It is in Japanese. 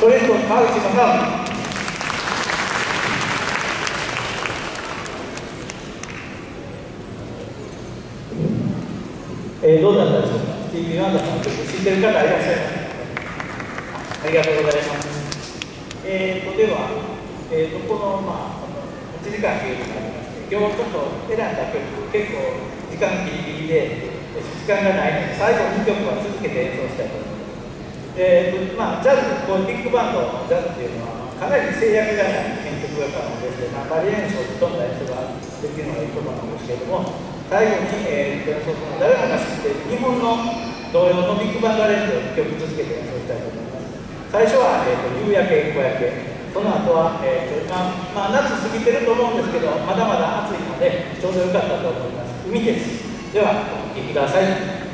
トレスト川口正えー、どうだったでしょうか？スティービー・ワンダーさん知ってる方いらっしゃいます？ありがとうございます。えーとでは、えーとこのまあ1時間という時間がありまして今日ちょっと選んだ曲結構時間ギリギリで時間がないので最後2曲は続けて演奏したいと思いますえーまあ、ジャズ、こうビッグバンドジャズっていうのは、かなり制約がない編曲が可能でして、まあ、バリエーションと飛んだ演奏ができるのがいいことなんですけれども、最後に、えー、演奏するの誰もが知っている日本の同様のビッグバンドアレンジを曲続けて演奏したいと思います。最初は、えーと、夕焼け、小焼け、その後は、えーとまあ、まあ、夏過ぎてると思うんですけど、まだまだ暑いので、ちょうどよかったと思います。海です。では、お聴きください。